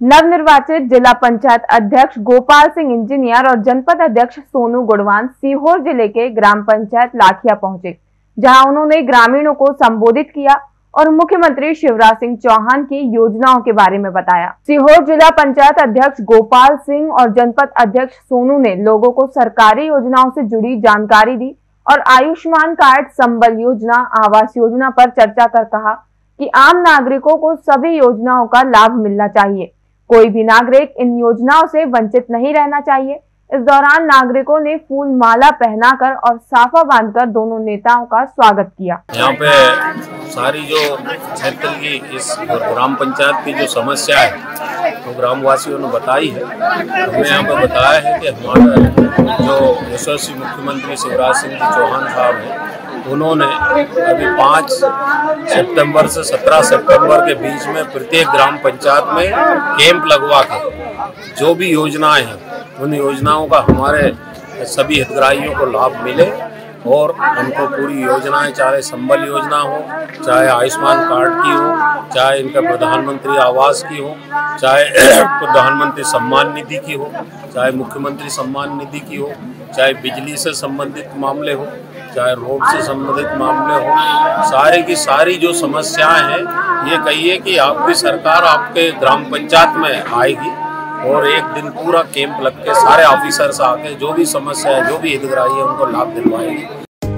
नवनिर्वाचित जिला पंचायत अध्यक्ष गोपाल सिंह इंजीनियर और जनपद अध्यक्ष सोनू गुड़वान सीहोर ज़िले के ग्राम पंचायत लाठिया पहुँचे, जहाँ उन्होंने ग्रामीणों को संबोधित किया और मुख्यमंत्री शिवराज सिंह चौहान की योजनाओं के बारे में बताया। सीहोर जिला पंचायत अध्यक्ष गोपाल सिंह और जनपद अध्यक्ष सोनू ने लोगों को सरकारी योजनाओं से जुड़ी जानकारी दी और आयुष्मान कार्ड संबल योजना, आवास योजना पर चर्चा कर कहा कि आम नागरिकों को सभी योजनाओं का लाभ मिलना चाहिए। कोई भी नागरिक इन योजनाओं से वंचित नहीं रहना चाहिए। इस दौरान नागरिकों ने फूल माला पहनाकर और साफा बांधकर दोनों नेताओं का स्वागत किया। यहाँ पे सारी जो क्षेत्र की इस ग्राम पंचायत की जो समस्या है तो ग्रामवासियों ने बताई है। हमने यहाँ पे बताया है कि हमारा जो यशस्वी मुख्यमंत्री शिवराज सिंह चौहान साहब हैं उन्होंने अभी पाँच सितंबर से सत्रह सितंबर के बीच में प्रत्येक ग्राम पंचायत में कैंप लगवा कर जो भी योजनाएँ हैं, उन योजनाओं का हमारे सभी हितग्राहियों को लाभ मिले और उनको पूरी योजनाएँ, चाहे संबल योजना हो, चाहे आयुष्मान कार्ड की हो, चाहे इनका प्रधानमंत्री आवास की हो, चाहे प्रधानमंत्री सम्मान निधि की हो, चाहे मुख्यमंत्री सम्मान निधि की हो, चाहे बिजली से संबंधित मामले हो चाहे रोड से संबंधित मामले हो, सारे की सारी जो समस्याएँ हैं, ये कहिए कि आपकी सरकार आपके ग्राम पंचायत में आएगी और एक दिन पूरा कैंप लग के सारे ऑफिसर्स आके जो भी समस्या है, जो भी हितग्राही है, उनको लाभ दिलवाएगी।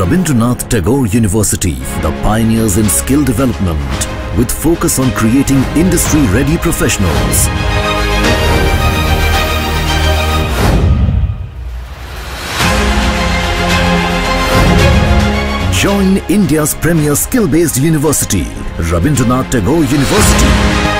Rabindranath Tagore University, the pioneers in skill development, with focus on creating industry-ready professionals. Join India's premier skill-based university, Rabindranath Tagore University.